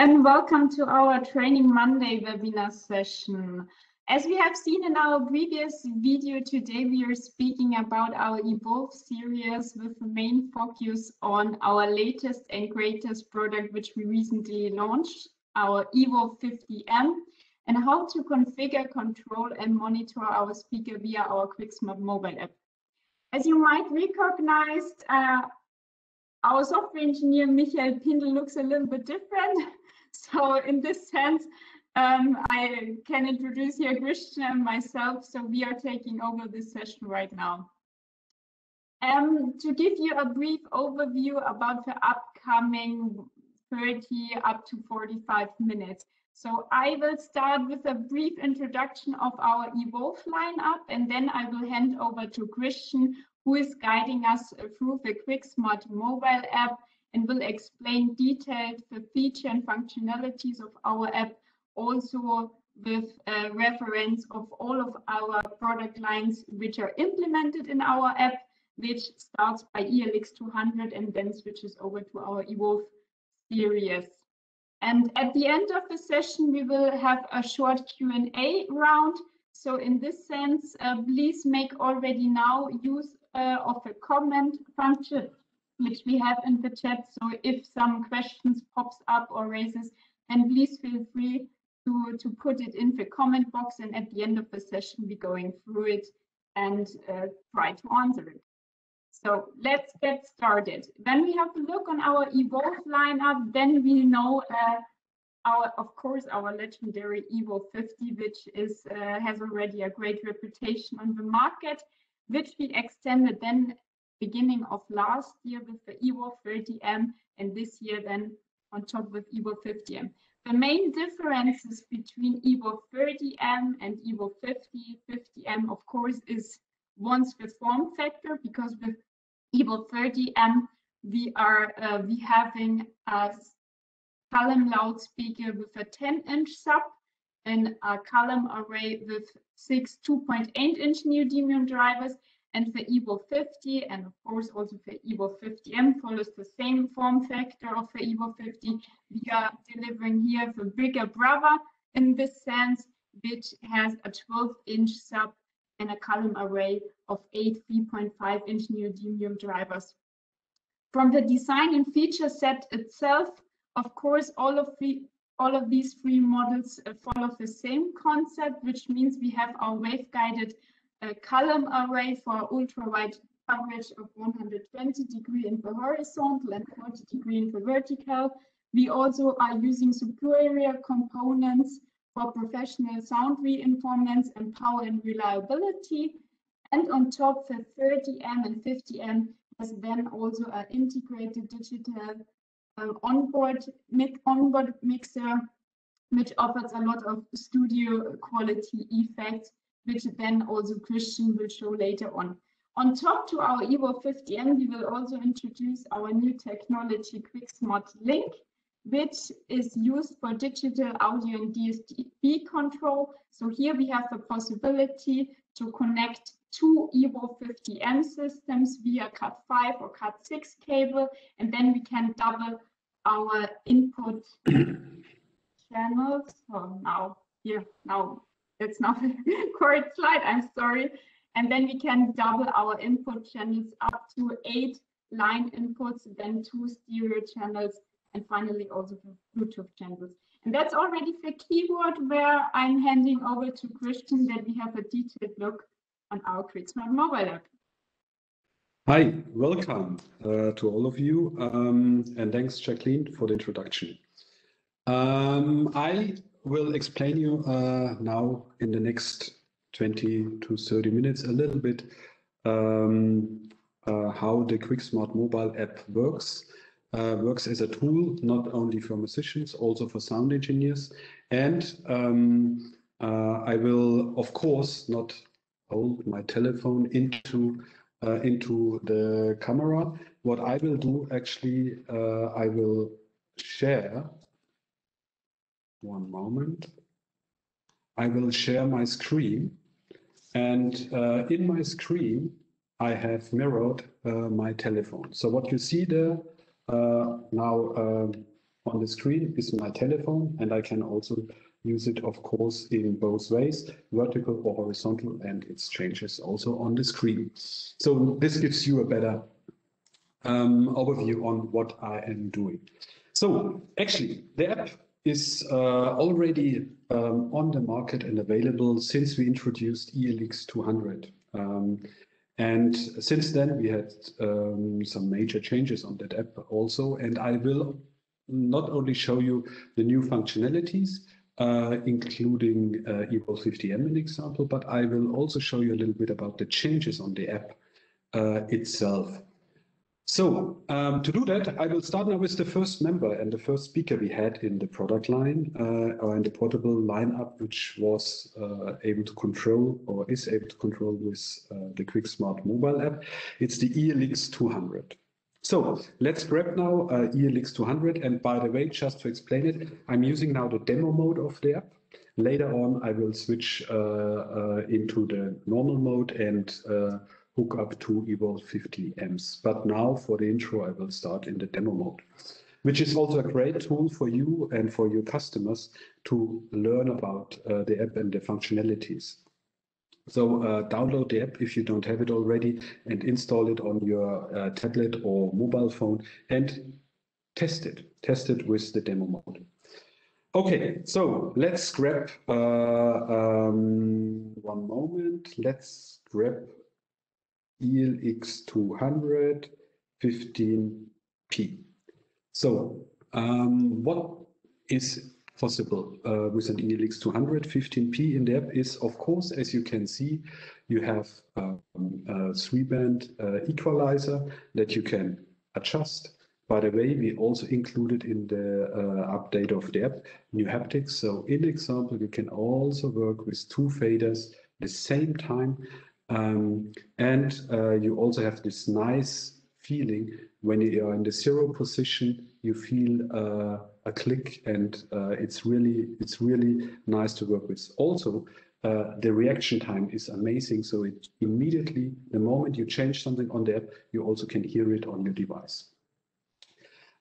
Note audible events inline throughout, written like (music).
And welcome to our Training Monday webinar session. As we have seen in our previous video today, we are speaking about our Evolve series with the main focus on our latest and greatest product, which we recently launched, our Evolve 50M, and how to configure, control, and monitor our speaker via our QuickSmart mobile app. As you might recognize, uh, our software engineer Michael Pindel looks a little bit different. So in this sense, um, I can introduce here Christian and myself. So we are taking over this session right now. Um, to give you a brief overview about the upcoming 30 up to 45 minutes. So I will start with a brief introduction of our Evolve lineup, and then I will hand over to Christian, who is guiding us through the QuickSmart mobile app and will explain detailed the feature and functionalities of our app, also with a reference of all of our product lines which are implemented in our app, which starts by ELX 200 and then switches over to our Evolve series. And at the end of the session, we will have a short Q&A round. So in this sense, uh, please make already now use uh, of a comment function which we have in the chat. So if some questions pops up or raises, and please feel free to, to put it in the comment box. And at the end of the session, we're going through it and uh, try to answer it. So let's get started. Then we have a look on our Evolve lineup, then we know uh, our, of course, our legendary Evo 50, which is uh, has already a great reputation on the market which we extended then beginning of last year with the Evo 30M and this year then on top with Evo 50M. The main differences between Evo 30M and Evo 50, 50M, of course, is once the form factor, because with Evo 30M, we are uh, we having a column loudspeaker with a 10 inch sub and a column array with six 2.8 inch neodymium drivers and the Evo 50 and of course also the Evo 50M follows the same form factor of the Evo 50. We are delivering here the bigger brother in this sense, which has a 12 inch sub and a column array of eight 3.5 inch neodymium drivers. From the design and feature set itself, of course, all of the all of these three models follow the same concept, which means we have our wave-guided uh, column array for ultra-wide coverage of 120 degree in the horizontal and 40 degree in the vertical. We also are using superior components for professional sound reinforcements and power and reliability. And on top, the 30M and 50M has then also an integrated digital um, onboard, onboard mixer, which offers a lot of studio quality effects, which then also Christian will show later on. On top to our Evo 50M, we will also introduce our new technology, QuickSmart Link, which is used for digital audio and DSP control. So here we have the possibility to connect two Evo 50M systems via Cat5 or Cat6 cable, and then we can double our input (coughs) channels. So now here, now it's not (laughs) a correct slide, I'm sorry. And then we can double our input channels up to eight line inputs, then two stereo channels, and finally also Bluetooth channels. And that's already the keyword where I'm handing over to Christian that we have a detailed look on our QuickSmart mobile app. Hi, welcome uh, to all of you, um, and thanks, Jacqueline, for the introduction. Um, I will explain you uh, now in the next 20 to 30 minutes a little bit um, uh, how the QuickSmart mobile app works. Uh, works as a tool not only for musicians, also for sound engineers. And um, uh, I will, of course, not hold my telephone into uh, into the camera. What I will do actually, uh, I will share, one moment, I will share my screen and uh, in my screen, I have mirrored uh, my telephone. So what you see there uh, now, um, on the screen is my telephone and I can also use it, of course, in both ways, vertical or horizontal, and it changes also on the screen. So this gives you a better um, overview on what I am doing. So actually, the app is uh, already um, on the market and available since we introduced ELX 200. Um, and since then, we had um, some major changes on that app also. And I will not only show you the new functionalities, uh, including uh, Evolve 50M an example, but I will also show you a little bit about the changes on the app itself. So um, to do that, I will start now with the first member and the first speaker we had in the product line uh, or in the portable lineup, which was uh, able to control or is able to control with uh, the QuickSmart mobile app. It's the ELX 200. So let's grab now uh, ELX 200. And by the way, just to explain it, I'm using now the demo mode of the app. Later on, I will switch uh, uh, into the normal mode and hook up to Evolve 50Ms. But now for the intro, I will start in the demo mode, which is also a great tool for you and for your customers to learn about uh, the app and the functionalities. So uh, download the app if you don't have it already and install it on your uh, tablet or mobile phone and test it. Test it with the demo mode. Okay, so let's grab uh, um, one moment. Let's grab ELX200 15P. So um, what is possible uh, with an ELX200 15P in the app is, of course, as you can see, you have um, a three-band uh, equalizer that you can adjust. By the way, we also included in the uh, update of the app new haptics. So in example, you can also work with two faders at the same time um, and uh, you also have this nice feeling when you are in the zero position, you feel uh, a click and uh, it's really it's really nice to work with. Also, uh, the reaction time is amazing. So it immediately, the moment you change something on the app, you also can hear it on your device.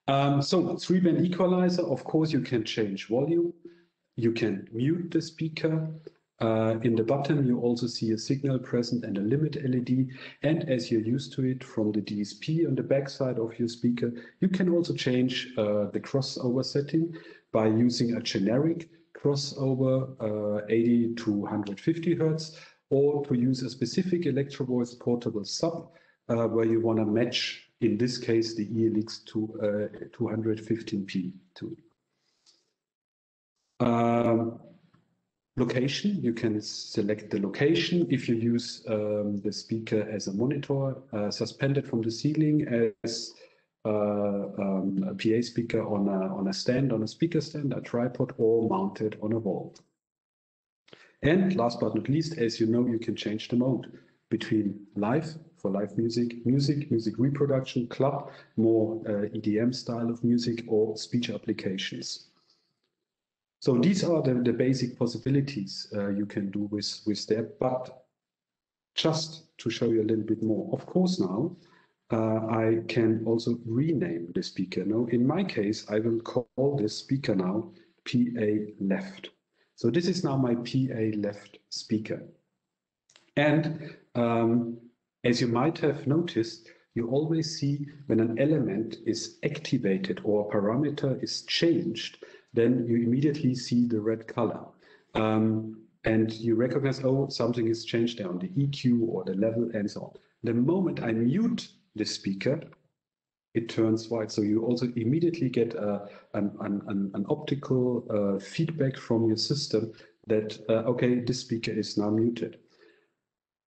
Um, so three-band equalizer, of course, you can change volume. You can mute the speaker. Uh, in the bottom, you also see a signal present and a limit LED. And as you're used to it from the DSP on the backside of your speaker, you can also change uh, the crossover setting by using a generic crossover uh, 80 to 150 Hertz or to use a specific Electro Voice portable sub where you want to match, in this case, the ELX to, 215P to location. You can select the location if you use um, the speaker as a monitor, uh, suspended from the ceiling as uh, um, a PA speaker on a, on a stand, on a speaker stand, a tripod, or mounted on a wall. And last but not least, as you know, you can change the mode between live for live music, music, music reproduction, club, more uh, EDM style of music, or speech applications. So these are the, the basic possibilities uh, you can do with, with that. But just to show you a little bit more, of course now, uh, I can also rename the speaker. Now, in my case, I will call this speaker now PA left. So this is now my PA left speaker. And um, as you might have noticed, you always see when an element is activated or a parameter is changed, then you immediately see the red color. Um, and you recognize, oh, something has changed there on the EQ or the level and so on. The moment I mute the speaker, it turns white. So you also immediately get an, an, an, optical uh, feedback from your system that, uh, okay, this speaker is now muted.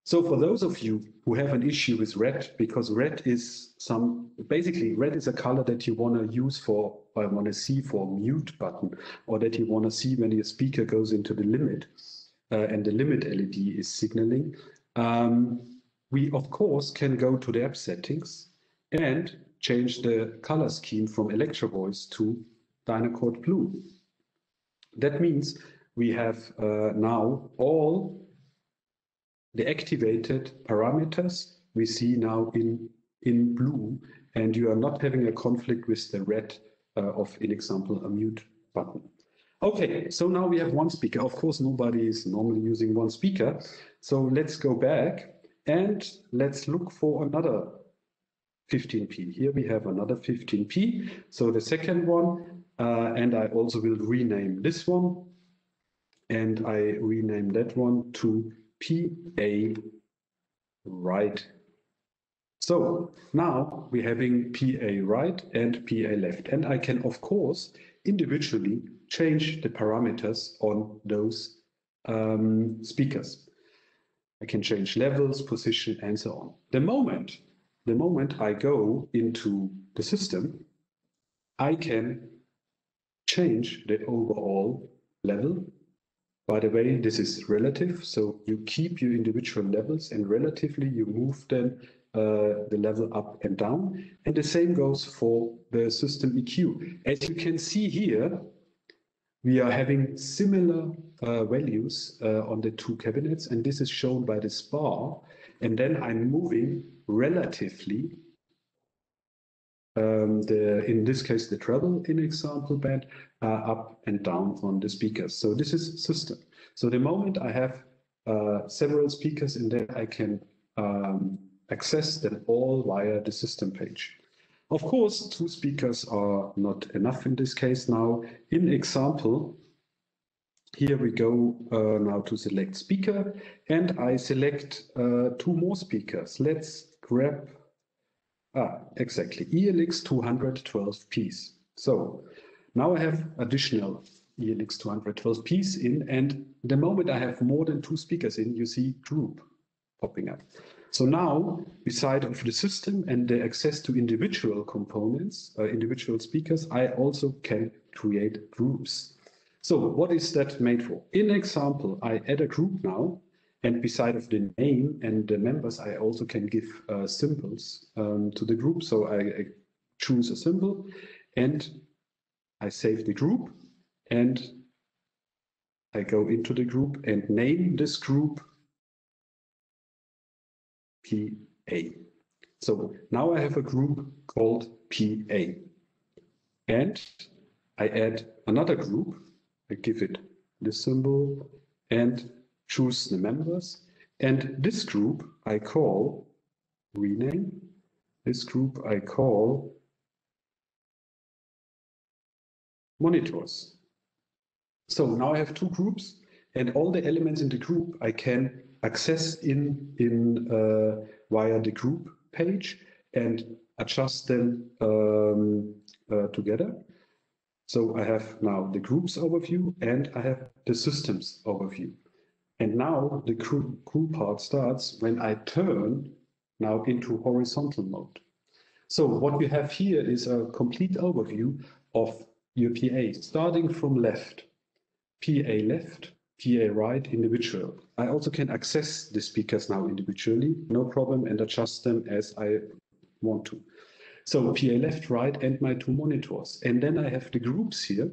So for those of you who have an issue with red, because red is some, basically red is a color that you want to use for, or want to see for mute button, or that you want to see when your speaker goes into the limit, uh, and the limit LED is signaling. Um, we of course can go to the app settings and change the color scheme from Electro Voice to Dynacord Blue. That means we have uh, now all the activated parameters we see now in, in blue, and you are not having a conflict with the red uh, of, in example, a mute button. Okay, so now we have one speaker. Of course, nobody is normally using one speaker. So let's go back and let's look for another 15p. Here we have another 15p. So the second one, uh, and I also will rename this one. And I rename that one to PA right. So now we're having PA right and PA left. And I can, of course, individually change the parameters on those um, speakers. I can change levels, position, and so on. The moment, the moment I go into the system, I can change the overall level. By the way, this is relative, so you keep your individual levels and relatively you move them uh, the level up and down. And the same goes for the system EQ. As you can see here, we are having similar uh, values uh, on the two cabinets, and this is shown by this bar. And then I'm moving relatively um, the, in this case, the treble in example band up and down on the speakers. So this is system. So the moment I have uh, several speakers in there, I can um, access them all via the system page. Of course, two speakers are not enough in this case now. In example, here we go uh, now to select speaker and I select uh, two more speakers. Let's grab, ah, exactly, ELX 212Ps. So now I have additional ELX 212Ps in and the moment I have more than two speakers in, you see group popping up. So now, beside of the system and the access to individual components, uh, individual speakers, I also can create groups. So what is that made for? In example, I add a group now, and beside of the name and the members, I also can give uh, symbols um, to the group. So I, I choose a symbol and I save the group and I go into the group and name this group PA. So now I have a group called PA. And I add another group, I give it this symbol and choose the members. And this group I call rename. This group I call monitors. So now I have two groups and all the elements in the group I can access in, in uh, via the group page and adjust them um, uh, together. So I have now the groups overview and I have the systems overview. And now the crew, crew part starts when I turn now into horizontal mode. So what we have here is a complete overview of your PA, starting from left, PA left, PA right, individual. I also can access the speakers now individually, no problem, and adjust them as I want to. So PA left, right, and my two monitors. And then I have the groups here.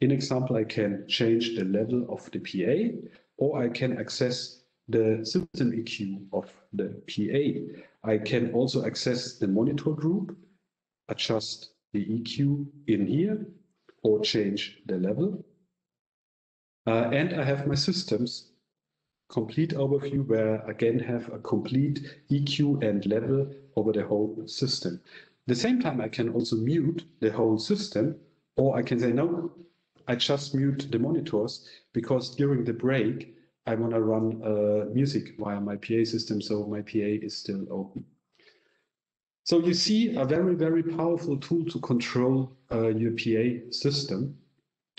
In example, I can change the level of the PA, or I can access the system EQ of the PA. I can also access the monitor group, adjust the EQ in here, or change the level. Uh, and I have my systems complete overview where I again have a complete EQ and level over the whole system. The same time, I can also mute the whole system, or I can say, no, I just mute the monitors because during the break, I want to run uh, music via my PA system, so my PA is still open. So you see a very, very powerful tool to control uh, your PA system.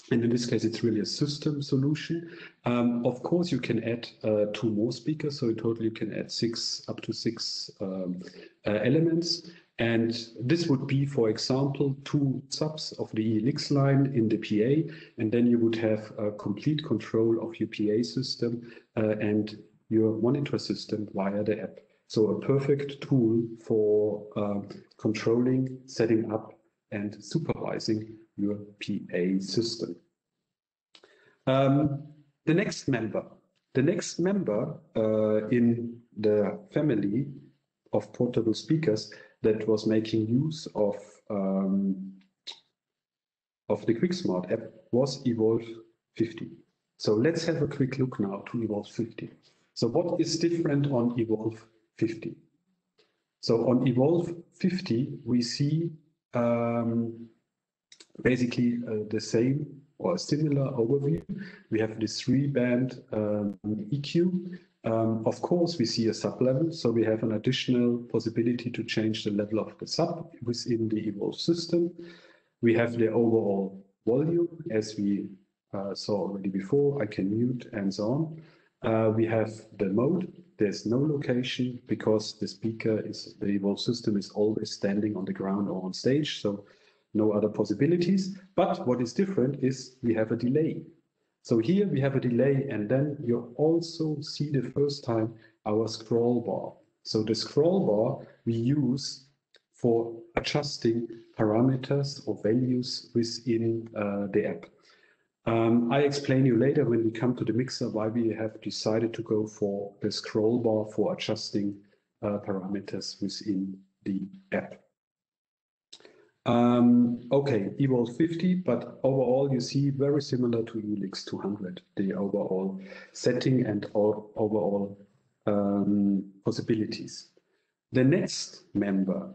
And in this case, it's really a system solution. Um, of course, you can add uh, two more speakers. So in total, you can add six, up to six um, uh, elements. And this would be, for example, two subs of the ELX line in the PA, and then you would have a complete control of your PA system uh, and your monitor system via the app. So a perfect tool for uh, controlling, setting up, and supervising your PA system. Um, the next member, the next member uh, in the family of portable speakers that was making use of um, of the QuickSmart app was Evolve 50. So let's have a quick look now to Evolve 50. So what is different on Evolve 50? So on Evolve 50, we see um, basically uh, the same or similar overview. We have this three-band um, EQ. Um, of course, we see a sub-level, so we have an additional possibility to change the level of the sub within the Evolve system. We have the overall volume, as we uh, saw already before. I can mute and so on. Uh, we have the mode. There's no location because the speaker is the Evolve system is always standing on the ground or on stage. So no other possibilities. But what is different is we have a delay. So here we have a delay and then you also see the first time our scroll bar. So the scroll bar we use for adjusting parameters or values within uh, the app. Um, I explain you later when we come to the mixer why we have decided to go for the scroll bar for adjusting uh, parameters within the app. Um, okay, Evolve 50, but overall you see very similar to ELX 200, the overall setting and all, overall um, possibilities. The next member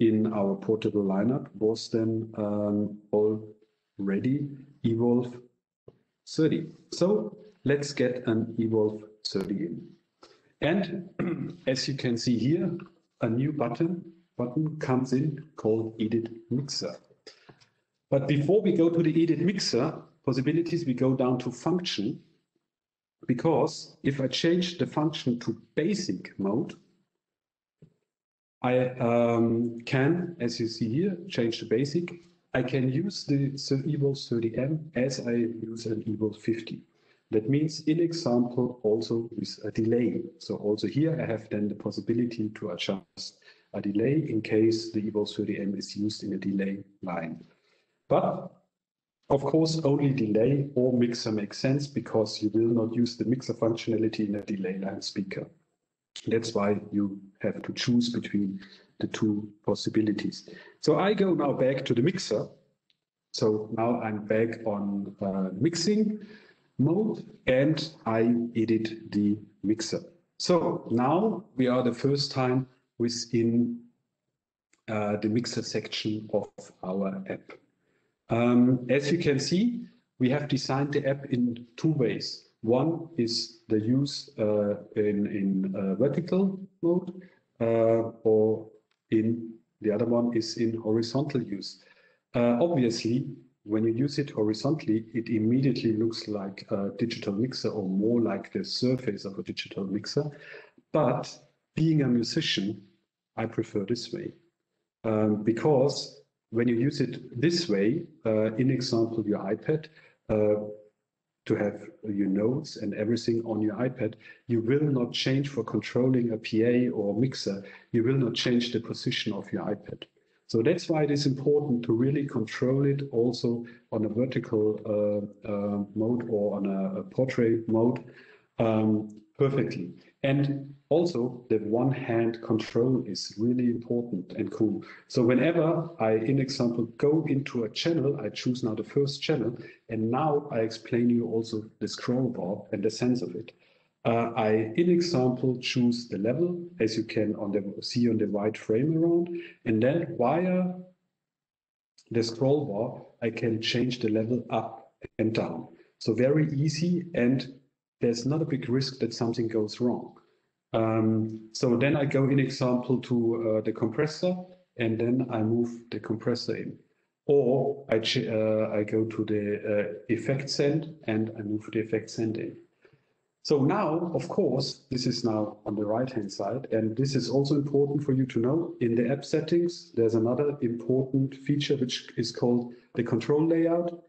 in our portable lineup was then um, already Evolve 30. So let's get an Evolve 30 in. And (clears throat) as you can see here, a new button button comes in called Edit Mixer. But before we go to the Edit Mixer possibilities, we go down to function because if I change the function to basic mode, I um, can, as you see here, change the basic. I can use the Evolve 30M as I use an Evolve 50. That means in example also with a delay. So also here I have then the possibility to adjust a delay in case the Evolve 30M is used in a delay line. But of course, only delay or mixer makes sense because you will not use the mixer functionality in a delay line speaker. That's why you have to choose between the two possibilities. So I go now back to the mixer. So now I'm back on uh, mixing mode and I edit the mixer. So now we are the first time within uh, the mixer section of our app. Um, as you can see, we have designed the app in two ways. One is the use uh, in, in uh, vertical mode, uh, or in the other one is in horizontal use. Uh, obviously, when you use it horizontally, it immediately looks like a digital mixer or more like the surface of a digital mixer. But being a musician, I prefer this way. Um, because when you use it this way, uh, in example, your iPad, uh, to have your notes and everything on your iPad, you will not change for controlling a PA or mixer. You will not change the position of your iPad. So that's why it is important to really control it also on a vertical uh, uh, mode or on a, a portrait mode um, perfectly. And also the one hand control is really important and cool. So whenever I, in example, go into a channel, I choose now the first channel, and now I explain you also the scroll bar and the sense of it. Uh, I, in example, choose the level, as you can on the see on the white frame around, and then via the scroll bar, I can change the level up and down. So very easy and there's not a big risk that something goes wrong. Um, so then I go in example to uh, the compressor and then I move the compressor in. Or I, uh, I go to the uh, effect send and I move the effect send in. So now, of course, this is now on the right-hand side, and this is also important for you to know. In the app settings, there's another important feature which is called the control layout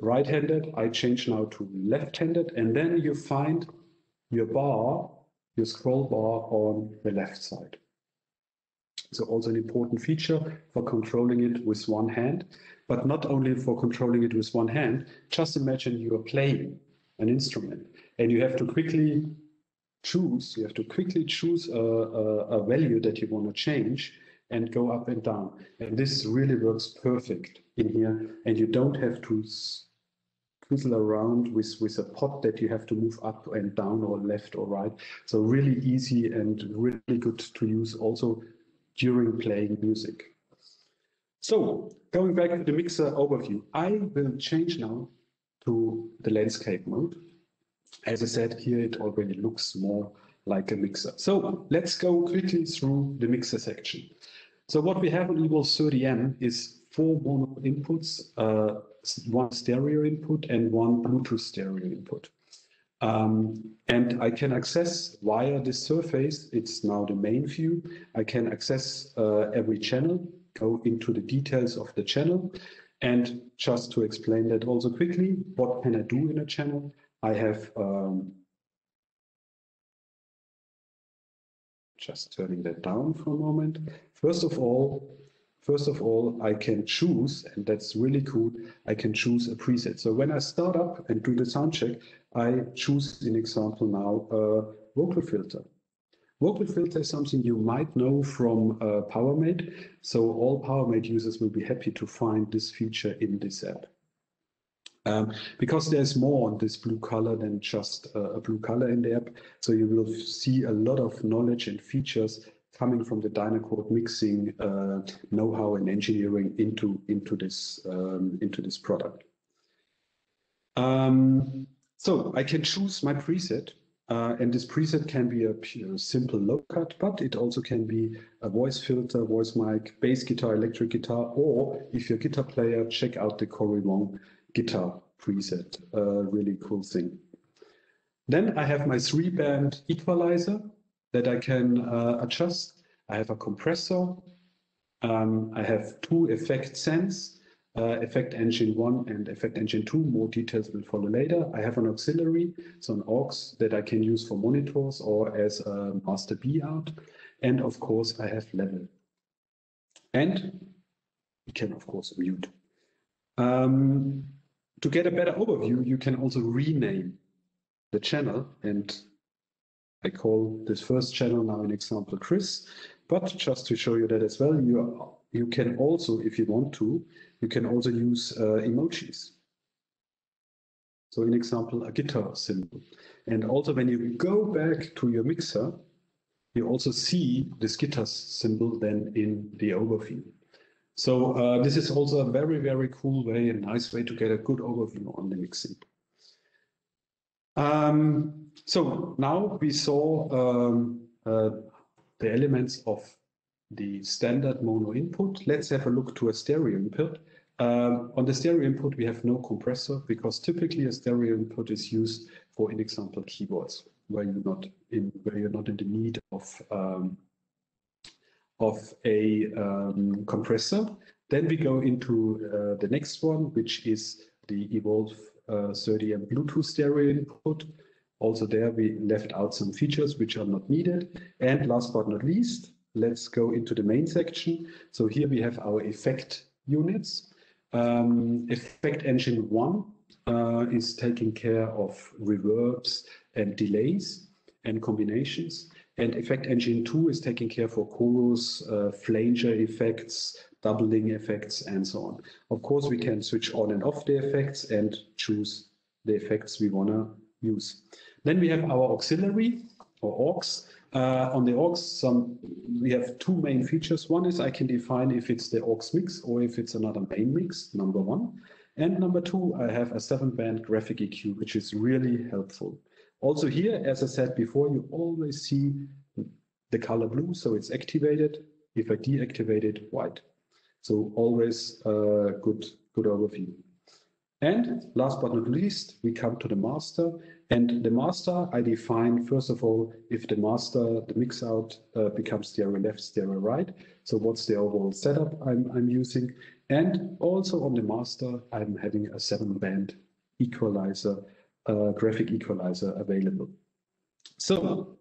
right-handed, I change now to left-handed, and then you find your bar, your scroll bar on the left side. So also an important feature for controlling it with one hand, but not only for controlling it with one hand, just imagine you are playing an instrument and you have to quickly choose, you have to quickly choose a, a, a value that you want to change and go up and down. And this really works perfect in here. And you don't have to twizzle around with, with a pot that you have to move up and down or left or right. So really easy and really good to use also during playing music. So going back to the mixer overview, I will change now to the landscape mode. As I said, here it already looks more like a mixer. So let's go quickly through the mixer section. So what we have on Evolve 30M is four mono inputs, uh, one stereo input and one Bluetooth stereo input. Um, and I can access via this surface, it's now the main view, I can access uh, every channel, go into the details of the channel. And just to explain that also quickly, what can I do in a channel? I have um, just turning that down for a moment. First of all, first of all, I can choose, and that's really cool, I can choose a preset. So when I start up and do the sound check, I choose, in example now, a vocal filter. Vocal filter is something you might know from uh, PowerMate. So all PowerMate users will be happy to find this feature in this app. Um, because there's more on this blue color than just uh, a blue color in the app. So you will see a lot of knowledge and features coming from the Dynacord mixing uh, know-how and engineering into into this um, into this product. Um, so I can choose my preset, uh, and this preset can be a pure, simple low cut, but it also can be a voice filter, voice mic, bass guitar, electric guitar, or if you're a guitar player, check out the Cory Wong guitar preset, a really cool thing. Then I have my three band equalizer that I can uh, adjust. I have a compressor. Um, I have two effect sends, uh, effect engine one and effect engine two. More details will follow later. I have an auxiliary, so an aux that I can use for monitors or as a master B out. And of course, I have level. And we can, of course, mute. Um, to get a better overview, you can also rename the channel. And I call this first channel now an example Chris. But just to show you that as well, you, you can also, if you want to, you can also use uh, emojis. So in example, a guitar symbol. And also when you go back to your mixer, you also see this guitar symbol then in the overview. So uh, this is also a very, very cool way, a nice way to get a good overview on the mixing. Um, so now we saw um, uh, the elements of the standard mono input. Let's have a look to a stereo input. Um, on the stereo input, we have no compressor because typically a stereo input is used for, in example, keyboards, where you're not in where you're not in the need of um, of a um, compressor. Then we go into uh, the next one, which is the Evolve uh, 30M Bluetooth stereo input. Also there we left out some features which are not needed. And last but not least, let's go into the main section. So here we have our effect units. Um, effect engine one uh, is taking care of reverbs and delays and combinations. And Effect Engine 2 is taking care for chorus, uh, flanger effects, doubling effects, and so on. Of course, we can switch on and off the effects and choose the effects we want to use. Then we have our auxiliary or aux. Uh, on the aux, some, we have two main features. One is I can define if it's the aux mix or if it's another main mix, number one. And number two, I have a seven band graphic EQ, which is really helpful. Also here, as I said before, you always see the color blue, so it's activated. If I deactivate it, white. So always a good, good overview. And last but not least, we come to the master. And the master, I define, first of all, if the master, the mix out uh, becomes stereo left, stereo right. So what's the overall setup I'm, I'm using. And also on the master, I'm having a seven band equalizer uh, graphic equalizer available. So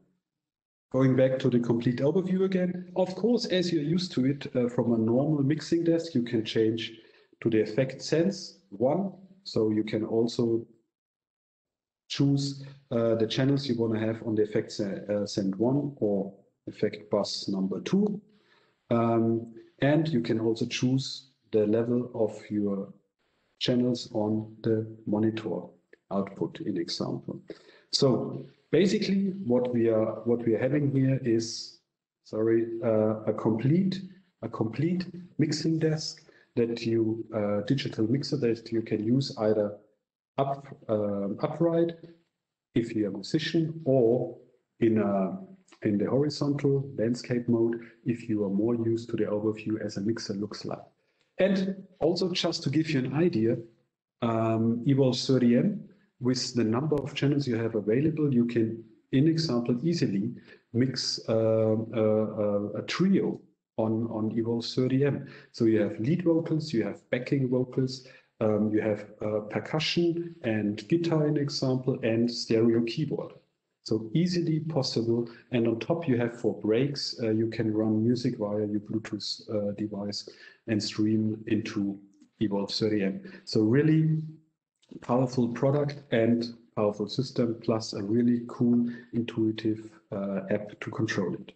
going back to the complete overview again, of course, as you're used to it uh, from a normal mixing desk, you can change to the effect sense one. So you can also choose uh, the channels you want to have on the effect uh, send one or effect bus number two. Um, and you can also choose the level of your channels on the monitor output in example. So basically what we are what we are having here is sorry uh, a complete a complete mixing desk that you uh, digital mixer that you can use either up uh, upright if you're a musician or in a in the horizontal landscape mode if you are more used to the overview as a mixer looks like. And also just to give you an idea, um, Evolve 30M, with the number of channels you have available, you can, in example, easily mix uh, a, a, trio on, on Evolve 30M. So you have lead vocals, you have backing vocals, um, you have uh, percussion and guitar in example, and stereo keyboard. So easily possible. And on top you have for breaks, uh, you can run music via your Bluetooth uh, device and stream into Evolve 30M. So really powerful product and powerful system, plus a really cool, intuitive uh, app to control it.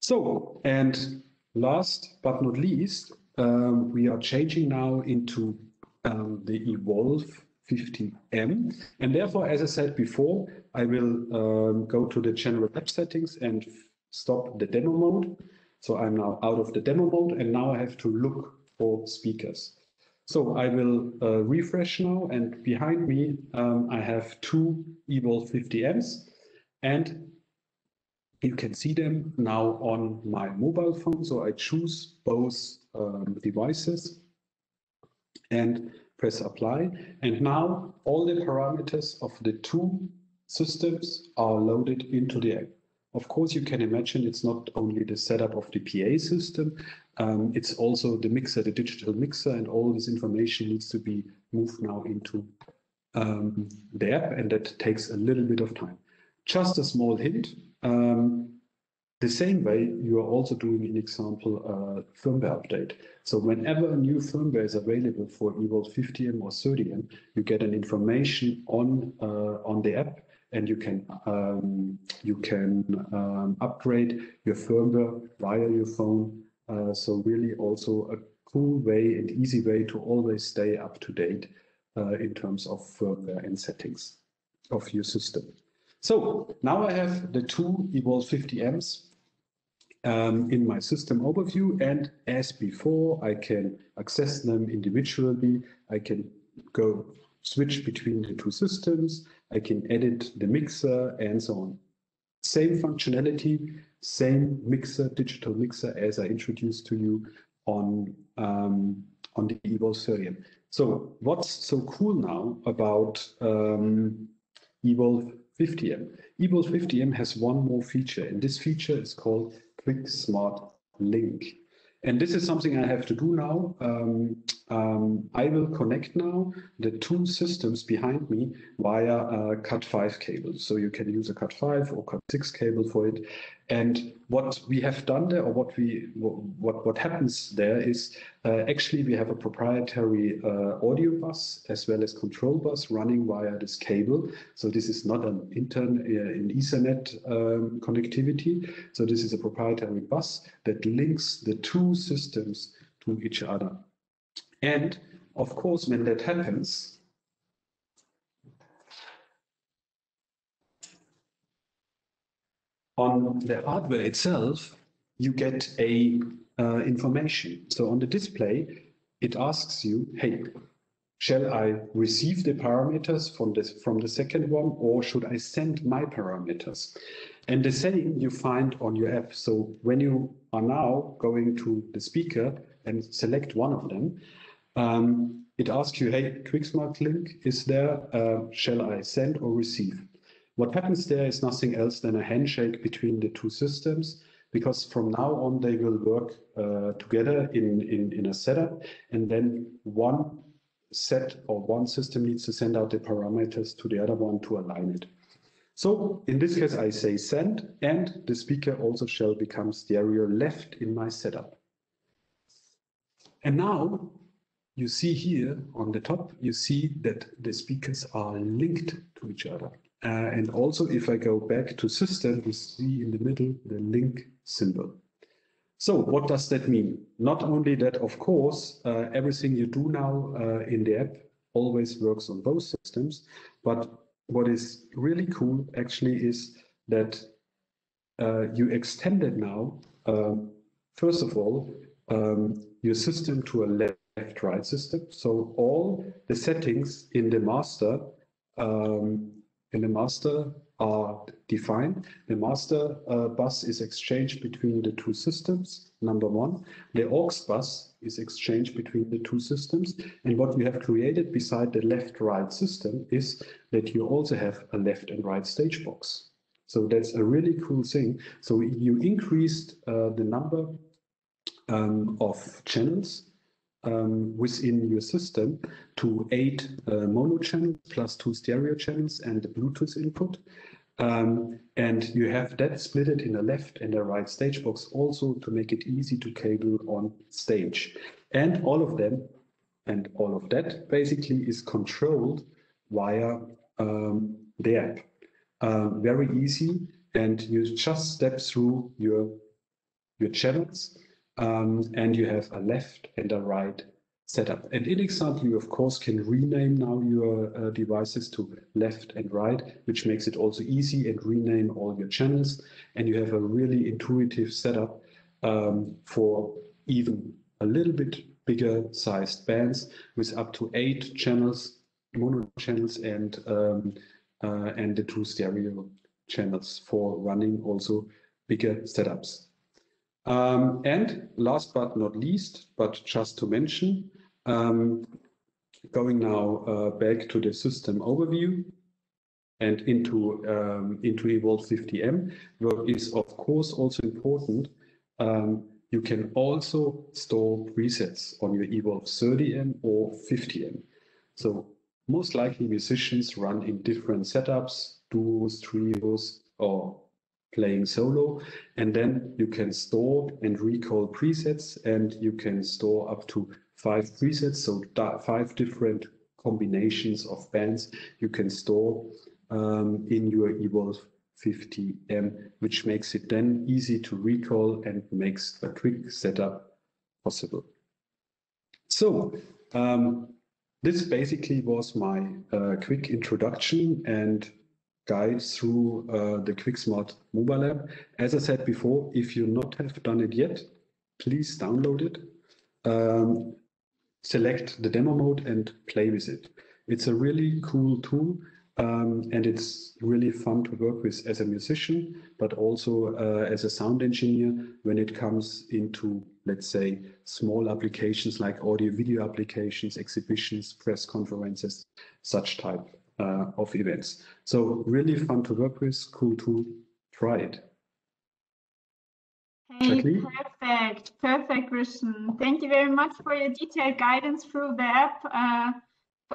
So, and last but not least, um, we are changing now into um, the Evolve 50M. And therefore, as I said before, I will um, go to the general app settings and stop the demo mode. So I'm now out of the demo mode and now I have to look for speakers. So I will uh, refresh now and behind me um, I have two Evolve 50Ms and you can see them now on my mobile phone. So I choose both um, devices and press apply. And now all the parameters of the two systems are loaded into the app. Of course, you can imagine it's not only the setup of the PA system, um, it's also the mixer, the digital mixer, and all this information needs to be moved now into um, the app, and that takes a little bit of time. Just a small hint, um, the same way you are also doing, in example, a firmware update. So whenever a new firmware is available for Evolve 50M or 30M, you get an information on uh, on the app and you can um, you can um, upgrade your firmware via your phone. Uh, so really also a cool way and easy way to always stay up to date uh, in terms of firmware and settings of your system. So now I have the two Evolve 50Ms um, in my system overview and as before I can access them individually. I can go switch between the two systems. I can edit the mixer and so on. Same functionality, same mixer, digital mixer as I introduced to you on, um, on the Evolve 30M. So what's so cool now about um, Evolve 50M? Evolve 50M has one more feature, and this feature is called QuickSmart Link. And this is something I have to do now. Um, um, I will connect now the two systems behind me via a Cat5 cable. So you can use a Cat5 or Cat6 cable for it. And what we have done there, or what we what what happens there is uh, actually we have a proprietary uh, audio bus as well as control bus running via this cable. So this is not an intern uh, Ethernet um, connectivity. So this is a proprietary bus that links the two systems to each other. And of course, when that happens, on the hardware itself, you get a uh, information. So on the display, it asks you, hey, shall I receive the parameters from this from the second one, or should I send my parameters? And the same you find on your app. So when you are now going to the speaker and select one of them, um, it asks you, hey, QuickSmart link is there. Uh, shall I send or receive? What happens there is nothing else than a handshake between the two systems because from now on they will work uh, together in, in, in a setup and then one set or one system needs to send out the parameters to the other one to align it. So in this case, I say send and the speaker also shall become stereo left in my setup. And now you see here on the top, you see that the speakers are linked to each other. Uh, and also if I go back to system, you see in the middle the link symbol. So what does that mean? Not only that, of course, uh, everything you do now uh, in the app always works on both systems, but what is really cool actually is that uh, you extended now, um, first of all, um, your system to a left-right system. So all the settings in the master um, in the master are defined. The master uh, bus is exchanged between the two systems, number one. The aux bus is exchanged between the two systems. And what you have created beside the left-right system is that you also have a left and right stage box. So that's a really cool thing. So you increased uh, the number um, of channels um, within your system to eight uh, mono channels plus two stereo channels and the Bluetooth input. Um, and you have that split it in a left and a right stage box also to make it easy to cable on stage. And all of them and all of that basically is controlled via um, the app. Uh, very easy and you just step through your your channels um, and you have a left and a right setup. And in example, you of course can rename now your uh, devices to left and right, which makes it also easy and rename all your channels. And you have a really intuitive setup um, for even a little bit bigger sized bands with up to eight channels, mono channels and um, uh, and the two stereo channels for running also bigger setups. Um, and last but not least, but just to mention, um, going now uh, back to the system overview and into um, into Evolve 50M, what is of course also important. Um, you can also store presets on your Evolve 30M or 50M. So most likely musicians run in different setups, duos, trios, or playing solo. And then you can store and recall presets and you can store up to five presets, so five different combinations of bands you can store um, in your Evolve 50M, which makes it then easy to recall and makes a quick setup possible. So um, this basically was my uh, quick introduction and guide through uh, the QuickSmart mobile app. As I said before, if you not have done it yet, please download it, um, select the demo mode and play with it. It's a really cool tool um, and it's really fun to work with as a musician, but also uh, as a sound engineer when it comes into, let's say, small applications like audio video applications, exhibitions, press conferences, such type uh, of events. So really fun to work with, cool to try it. Hey, perfect, perfect, Christian. Thank you very much for your detailed guidance through the app. Uh,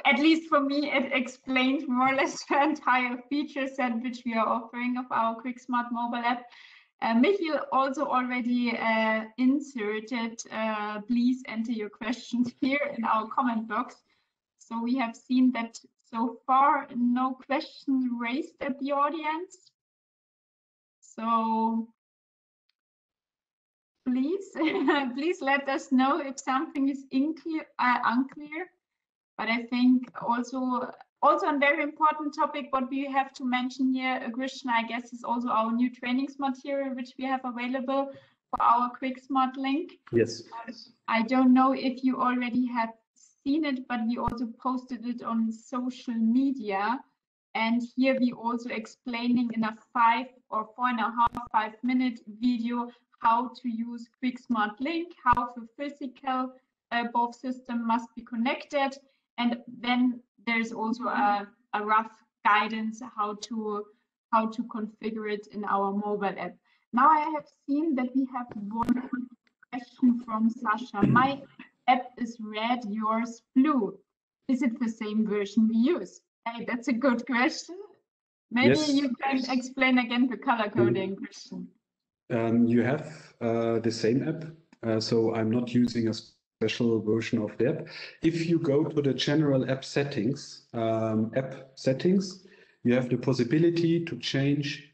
at least for me, it explained more or less (laughs) the entire feature set which we are offering of our QuickSmart mobile app. Uh, Michiel also already uh, inserted, uh, please enter your questions (laughs) here in our comment box. So we have seen that so far, no questions raised at the audience. So please, (laughs) please let us know if something is unclear, uh, unclear. But I think also also a very important topic what we have to mention here, Christian, I guess, is also our new trainings material which we have available for our QuickSmart Link. Yes. I don't know if you already have seen it, but we also posted it on social media. And here we also explaining in a five or four and a half, five minute video how to use QuickSmart Link, how the physical uh, both system must be connected. And then there's also a, a rough guidance how to how to configure it in our mobile app. Now I have seen that we have one question from Sasha. My app is red, yours blue. Is it the same version we use? Hey, that's a good question. Maybe yes. you can explain again the color coding question. Um, you have uh, the same app, uh, so I'm not using a special version of the app. If you go to the general app settings, um, app settings, you have the possibility to change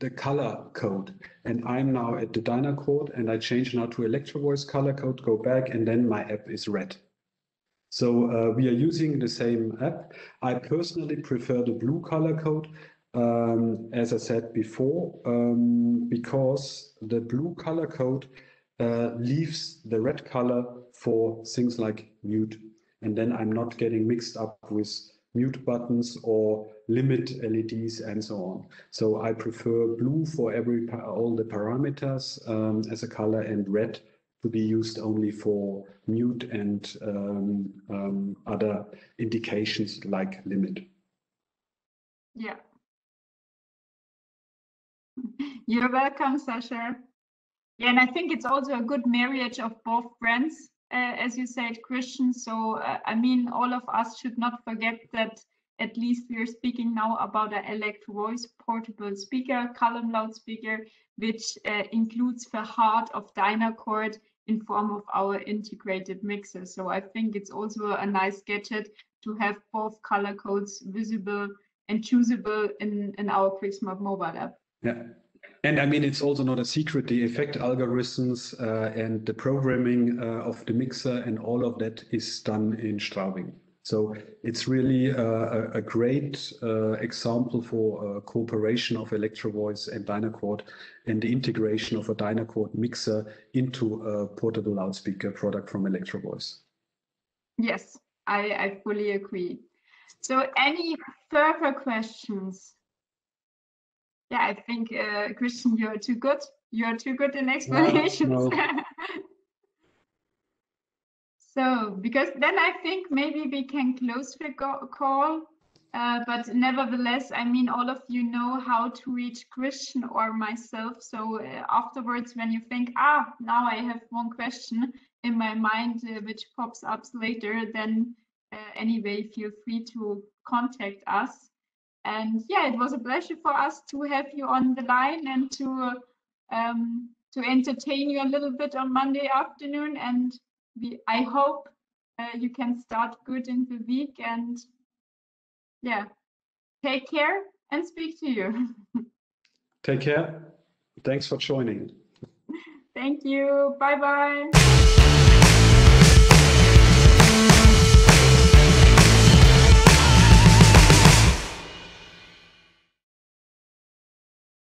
the color code. And I'm now at the Dynacord and I change now to Electro Voice color code, go back, and then my app is red. So uh, we are using the same app. I personally prefer the blue color code, um, as I said before, um, because the blue color code uh, leaves the red color for things like mute. And then I'm not getting mixed up with mute buttons or limit LEDs and so on. So I prefer blue for every all the parameters um, as a color and red to be used only for mute and um, um, other indications like limit. Yeah. (laughs) You're welcome, Sasha. Yeah, and I think it's also a good marriage of both brands, as you said, Christian. So, uh, I mean, all of us should not forget that at least we are speaking now about an Electro Voice portable speaker, column loudspeaker, which uh, includes the heart of Dynacord in form of our integrated mixer. So I think it's also a nice gadget to have both color codes visible and choosable in, in our QuickSmart mobile app. Yeah. And I mean, it's also not a secret. The effect algorithms uh, and the programming uh, of the mixer and all of that is done in Straubing. So it's really a, a great uh, example for cooperation of Electro Voice and Dynacord and the integration of a Dynacord mixer into a portable loudspeaker product from Electro Voice. Yes, I, I fully agree. So any further questions? Yeah, I think uh, Christian, you're too good. You're too good in explanations. No, (laughs) no. So, because then I think maybe we can close the call. Uh, but nevertheless, I mean, all of you know how to reach Christian or myself. So uh, afterwards, when you think, ah, now I have one question in my mind uh, which pops up later, then uh, anyway, feel free to contact us. And yeah, it was a pleasure for us to have you on the line and to um, to entertain you a little bit on Monday afternoon. And we, I hope uh, you can start good in the week and yeah, take care and speak to you. (laughs) take care. Thanks for joining. Thank you. Bye bye.